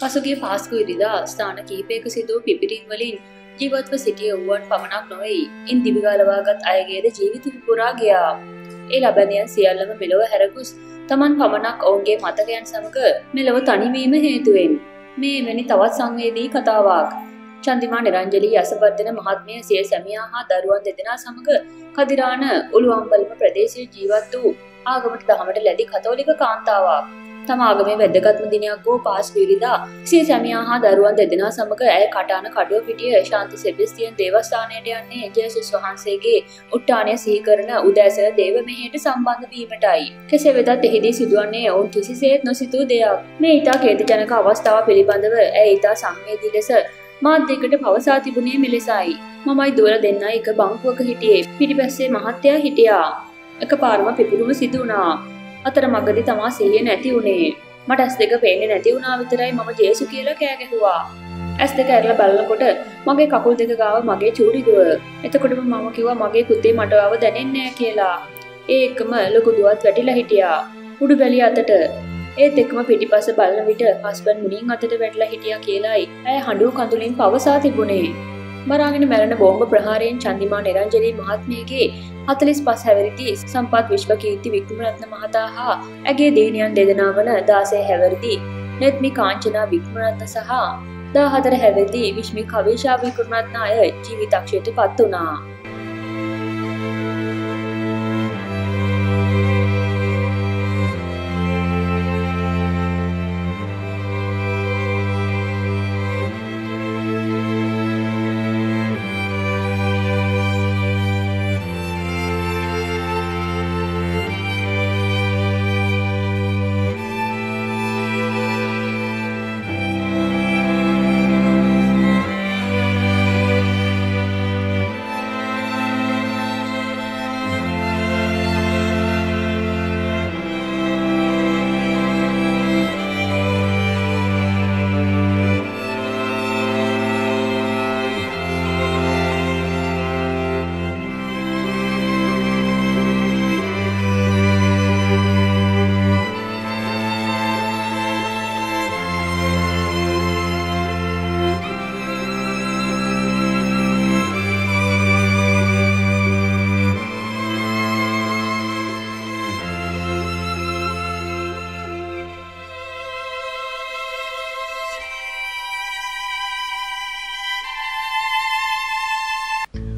පසුගේ පාස්කු ඉරිදා ස්ථාන කීපයක සිදුව පිපිරින් වලින් ජීවත්ව සිටිය වුවන් පමණක් නොවෙයි ඉන් දිවිගලවාගත් අයගේද ජීවිත පුරා ගියා. ඒ ලබැනියන් සියල්ලම මෙලොව හැරකුස් තමන් පමණක් ඔවුන්ගේ මතකයන් සමඟ මෙලොව තනිවීම හේතුවෙන්. මේ වැනි තවත් සංවේදී කතාවක්. චන්දිමා නිරංජලී යසබර්ධන මහත්මය සිය සැමියා හා දරුවන් දෙදෙනා සමඟ කදිරාන උළුවම්බලම ප්‍රදේශය ජීවත් වූ ආගමට දහමට ලැදි කතෝලික කාන්තාවක්. තම ආගමේ වැදගත්ම දිනයක් වූ පාස් විරිදා සිය සැමියා හා දරුවන් දෙදෙනා සමඟ ඇය කටාන කඩුව පිටිය ශාන්ති සෙබස්තියන් දේවස්ථානයට යන්නේ ජයසුස් වහන්සේගේ උට්ටානය සීකරන උදෑසන දේව මෙහට සම්බන්ධ වීමටයි. කෙසේ වෙදත් එහිදී සිදුවන්නේ ඔවුන් කිසිසේත් නොසිතූ දෙයක් මේ ඉතා කේතජනක අවස්ථාව පිළිබඳව ඇය ඉතා සංවේදී ලෙස මාධ්‍යකට පවසා තිබුණේ මෙලෙසයි. මමයි දුවර දෙන්න එක බංකුවක හිටියේ පිටිපැස්සේ මහත්තයා හිටියා. එක පාරම පිපුරුම සිදුවනා. අතර මගදි තමා සිහිය නැති වුණේ. මට ඇස් දෙක පේන්නේ නැති වුණා විතරයි මම ජේසු කියලා කෑගැහුවා. ඇස් දෙක ඇරලා බලනකොට මගේ කකුල් දෙක ගාව මගේ චූරිදුව. එතකොටම මම කිව්වා මගේ පුතේ මට ආව දැනෙන්නේ නැහැ කියලා. ඒ එක්කම ලොකු දුවත් වැටිලා හිටියා. උඩු බැලිය අතට ඒත් එක්ම පිටිපස බලන විට හස්බන් මුණින් අතට වැටලා හිටියා කියලායි ඇය හඬුව කඳුලින් පවසා තිබුණේ. මරාගෙන මැරණ බෝම්බ ප්‍රහාරයෙන් චන්දිමා නිරංජලී මහත්මයගේ හතලිස් පස් හැවරිදි සම්පත් විශ්ව කීර්ති වික්‍රමරත්න මහතා හා ඇගේ දේනියන් දෙදෙනා වන දාසය හැවරිදි නෙත්මි කාංචනා වික්‍රමරත්න සහ දාහතර හැවරිදි විශ්මි කවේශා විකරුණත්න අය ජීවිතක්ෂයට පත් වනා.